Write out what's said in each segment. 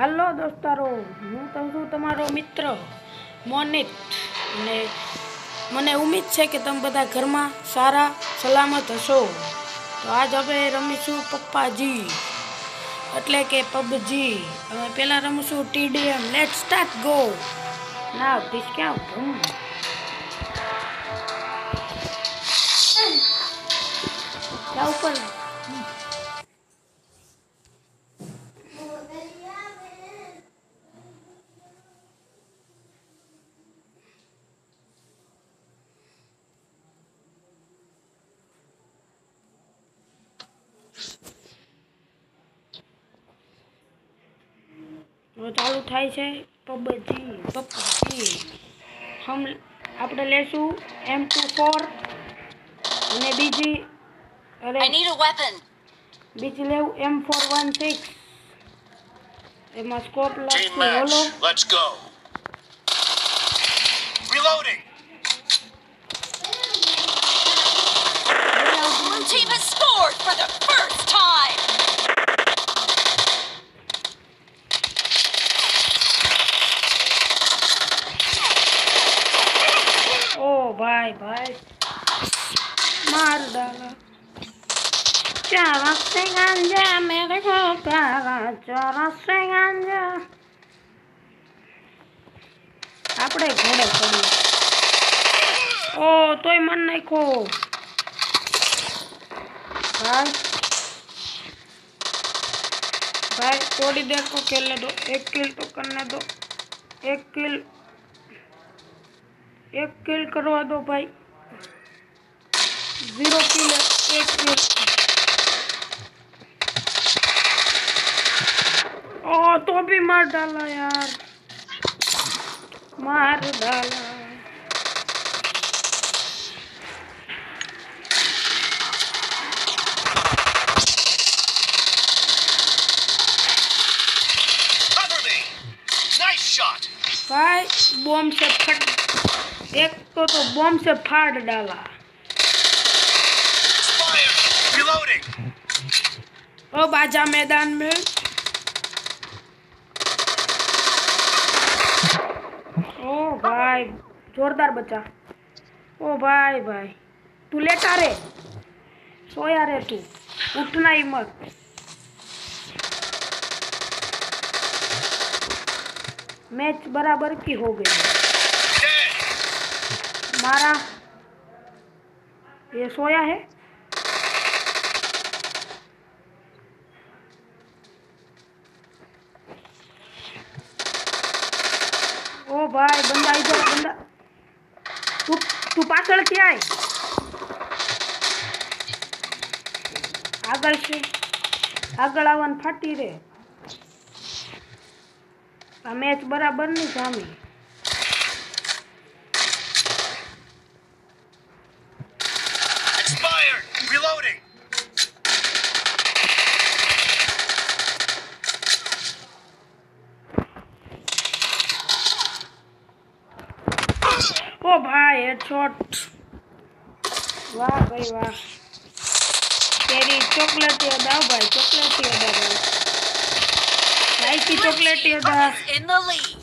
હાલો દોસ્તારો, હું તો છું તમારો મિત્ર મોનિત. અને મને ઉમ્મીદ છે કે તમે બધા ઘરમાં સારા, સલામત હશો. તો આજ આપણે રમીશું પપ્પાજી. એટલે કે પબજી. હવે પહેલાં રમીશું ટીડીએમ. લેટ સ્ટાર્ટ ગો ના ધીસ ક્યાં ભૂમ ઉપર. થાય છે પબજી પબજી હમ આપણે લેશું એમ ટુ ફોર અને બીજી અરે I need a weapon. બીજી લેવું એમ ફોર વન સિક્સ એમાં સ્કોપ Team લાગશે match, બોલો let's ઓ ભાઈ ભાઈ માર डाला चरस से गांजा मेरे को प्यारा चरस से गांजा આપણે ઘોડે ચડીએ ઓ તોય મન નાખો ભાઈ भाई थोड़ी देर को खेलने दो एक किल तो करने दो एक किल एक किल करवा दो भाई। ज़ीरो किल है एक किल ओ तो भी मार डाला यार। मार डाला। Nice भाई बॉम्ब से फट एक को तो बॉम्ब से फाड़ डाला। ओ बाजा मैदान में। ओ भाई, जोरदार बचा ओ भाई भाई। तू लेटा रे। सोया रे तू। उठना ही मत। मैच बराबर की हो गई. मारा ये सोया है ओ भाई बंदा इधर बंदा तू तू પાછળથી આય આગળ છે આગળ આવવાનું ફાટી રે આ મેચ બરાબર નહીં જામી ઓ ભાઈ હેડશોટ વાહ ભાઈ વાહ તેરી ચોકલેટી અદા ભાઈ ચોકલેટી અદા ભાઈ ભાઈ કી ચોકલેટી અદા is in the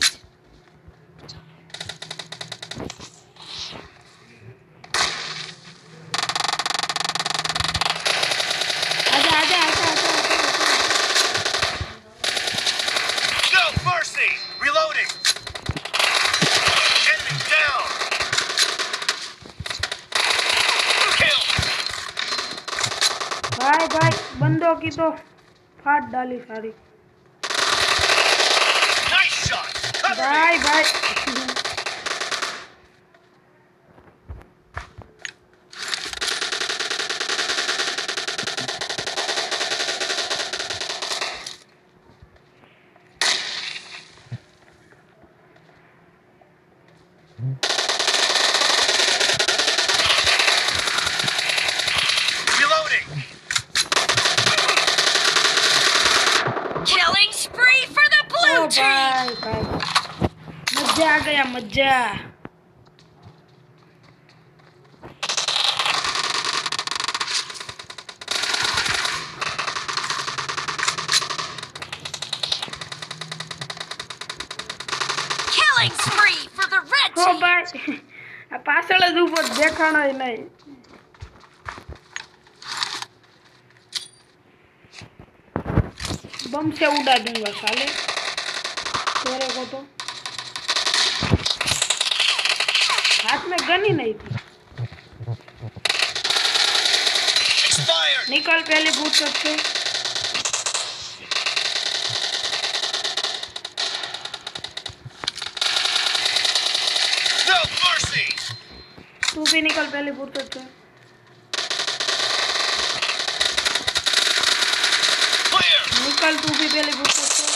भाई बंदों की तो फाट डाली सारी। भाई भाई। spree for the blue oh, team! Bye, bye. मज़ा आ गया मज़ा Killing spree for the red team! Oh, but I passed a little bit. They can't. बम से उड़ा दूँगा साले। तेरे को तो। हाथ में गन ही नहीं थी। निकल पहले बूट से। No mercy. तू भी निकल पहले बूट से। निकल तू भी पहले से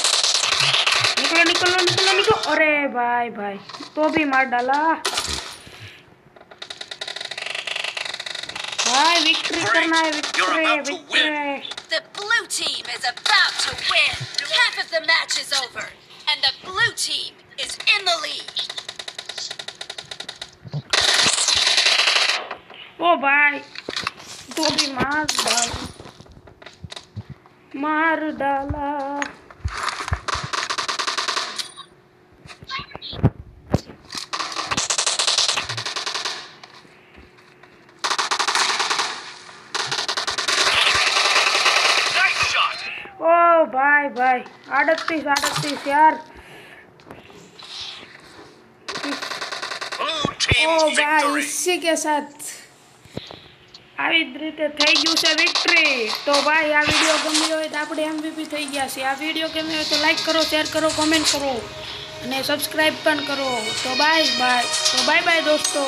निकलो निकलो निकलो निकलो अरे भाई भाई तो भी मार डाला भाई विक्ट्री करना है victory. Victory The blue team is about to win. Half of the match is over, and the blue team is in the lead. ओ भाई तो भी मार डाला मार डाला। बाय बाय अड़तीस अड़तीस यार। ओ भाई इसी के साथ। ઇસી કે સાથ આવી જ રીતે થઈ ગયું છે વિક્ટરી તો ભાઈ આ વિડીયો ગમ્યો હોય તો આપણે એમવીપી થઈ ગયા છે આ વિડીયો ગમ્યો હોય તો લાઈક કરો શેર કરો કોમેન્ટ કરો અને સબસ્ક્રાઈબ પણ કરો તો બાય બાય તો બાય બાય દોસ્તો